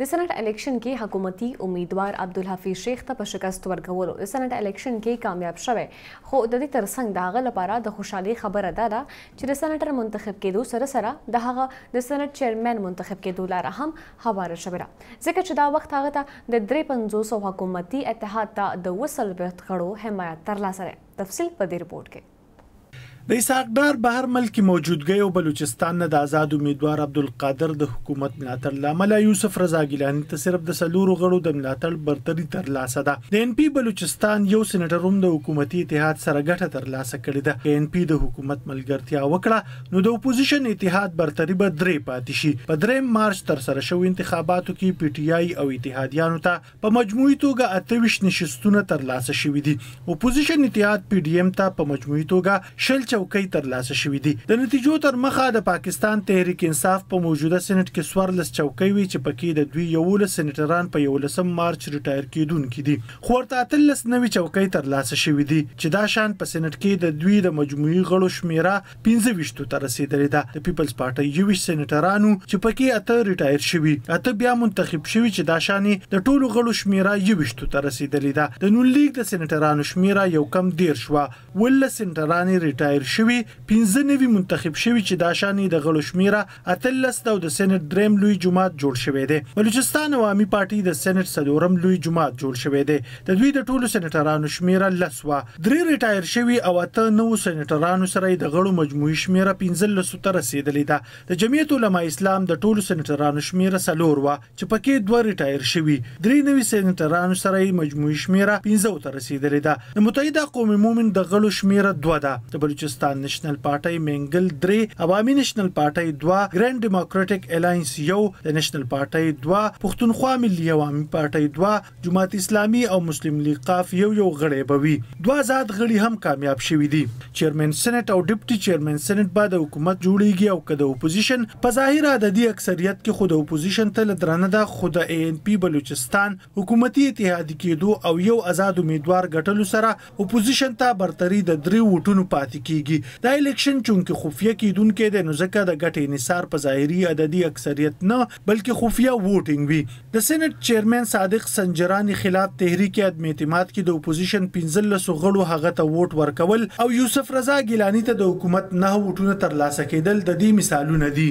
د سنټ الیکشن کې حکومتي امیدوار عبدالحفیظ شیخ ته په شکست ورکولو د سنټ الیکشن کې کامیاب شوی خو د دې ترڅنګ د هغه لپاره د خوشحالۍ خبره دا ده چې د سنټر منتخب کېدو سره سره د هغه د سنټ چیرمن منتخب کېدو لاره هم هواره شوې ده ځکه چې دا وخت هغه ته د درې پنځوس او حکومتي اتحاد ته د اووه څلوېښت غړو حمایت ترلاسه دی تفصیل په دې رپورټ کې د اسحاق ډار بهر ملک کې موجودګۍ او بلوچستان نه د ازاد امیدوار عبدالقادر د حکومت ملاتړ له امله یوسف رضا ګیلاني ته صرف د څلورو غړو د ملاتړ برتري تر لاسه ده. د اېن پي بلوچستان یو سېنېټر هم د حکومتي اتحاد سره ګټه تر لاسه کړې ده. که اېن پي د حکومت ملګرتیا وکړه نو د اپوزیشن اتحاد برتري به درې پاتې شي. په درېیم مارچ تر سره شوو انتخاباتو کې پي ټي آی او اتحادیانو ته په مجموعي توګه اته ویشت نشستونه ترلاسه شوي دي. اپوزیشن اتحاد پي ډي ایم ته په مجموعي توګه شل چوکۍ ترلاسه شوي دي. د نتیجو تر مخه د پاکستان تحریک انصاف په موجوده سېنېټ کې څوارلس چوکۍ وې چې پکې د دوی یوولس سېنېټران په یولسم مارچ ریټایر کېدونکي دي خو ورته اتلس نوې چوکۍ ترلاسه شوي دي چې دا شان په سېنېټ کې د دوی د مجموعي غړو شمېره پنځه ویشتو ته رسېدلې ده. د پیپلز پارټۍ یوویشت سېنېټرانو چې پکې اته ریټایر شوي، اته بیا منتخب شوي چې دا شان یې د ټولو غړو شمېره یوویشتو ته رسېدلې ده. د نون لیګ د سېنېټرانو شمېره یو کم دېرش وه، اوولس سېنېټران یې ریټایر شوي، پنځه نوي منتخب شوي چې دا شان یې د غړو شمېره اتلس ده او د سېنېټ درېیم لوی جومات جوړ شوی دی. بلوچستان عوامي پارټۍ د سېنېټ څلورم لوی جومات جوړ شوی دی. د دوی د ټولو سېنېټرانو شمېره لس وه. درې ریټایر شوي او اته نوو سېنېټرانو سره یې د غړو مجموعي شمېره پنځلسو ته رسېدلې ده. د جمعیت علمای اسلام د ټولو سېنېټرانو شمېره څلور وه. چې پکې دوه ریټایر شوي درې نوي سینیټرانو سره یې مجموعي شمېره پنځو ته رسېدلې ده. د متحده قوم مومن د غړو شمېره دوه ده، د بلوچستان نېشنل پارټۍ مېنګل درې، عوامي نېشنل پارټۍ دوه، ګرینډ ډیموکرېټک الاینس یو، د نېشنل پارټۍ دوه، پښتونخوا ملي عوامي پارټۍ دوه، جماعت اسلامي او مسلم لیګ قاف یو یو غړی به وي. دوه ازاد غړي هم کامیاب شوي دي. چیرمین سینیټ او ډپټي چیرمین سینیټ به د حکومت جوړیږي او که د اپوزیشن؟ په ظاهره عددي اکثریت کې خو د اپوزیشن تله درنه ده خو د ANP بلوچستان حکومتي اتحادي کیدو او یو ازاد امیدوار ګټلو سره اپوزیشن ته برتري د درې ووټونو پاتې کیږي. دا الیکشن چونکه خفیه کیدونکی دی نو ځکه د ګټې انحصار په ظاهري عددي اکثریت نه بلکه خفیه ووټنګ وي. د سینیټ چیرمین صادق سنجراني خلاف تحریک عدم اعتماد کې د اپوزیشن پنځلسو غړو هغه ته ووټ ورکول او یوسف رضا ګیلاني ته د حکومت نهه ووټونه ترلاسه کیدل ددې مثالونه دي.